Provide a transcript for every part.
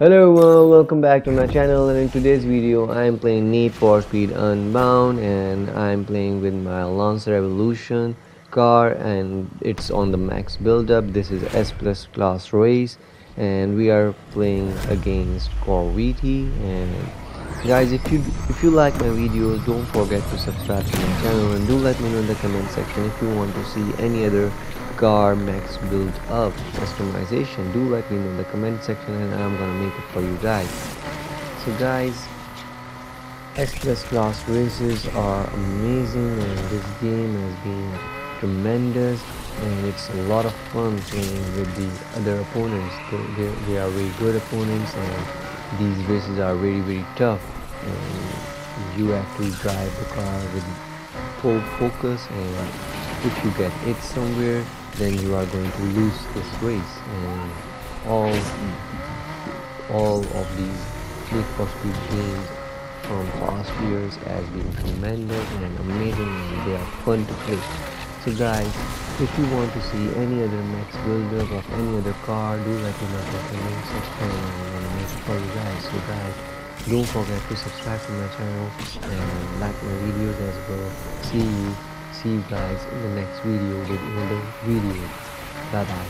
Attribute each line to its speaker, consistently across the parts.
Speaker 1: Hello everyone, welcome back to my channel and in today's video I am playing Need for Speed Unbound and I am playing with my Lancer Evolution car and it's on the max build-up. This is S plus class race and we are playing against Corvette and guys if you if you like my videos don't forget to subscribe to my channel and do let me know in the comment section if you want to see any other car max build up customization. Do let me know in the comment section and i'm gonna make it for you guys. So guys s plus class races are amazing and this game has been tremendous and it's a lot of fun playing with the other opponents. They, they, they are very good opponents and these races are very very tough. And you have to drive the car with full focus and if you get hit somewhere then you are going to lose this race and all all of these Need for Speed games from past years has been tremendous and amazing and they are fun to play. So guys if you want to see any other max buildup of any other car do let me know the comment section and I'm gonna make it for you guys. So guys don't forget to subscribe to my channel and like my videos as well. See you see you guys in the next video with another video. Bye bye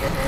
Speaker 1: Okay.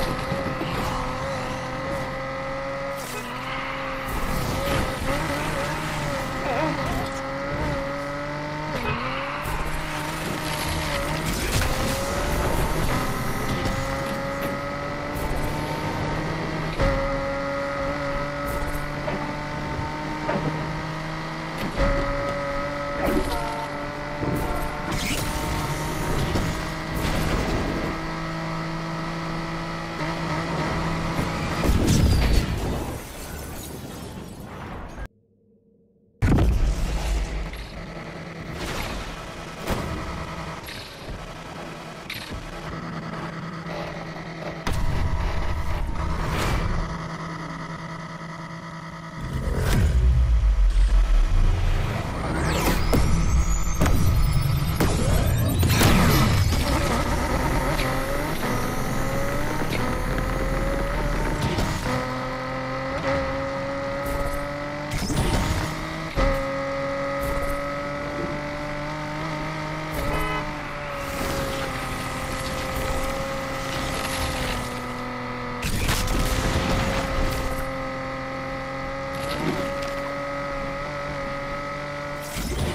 Speaker 1: Yeah.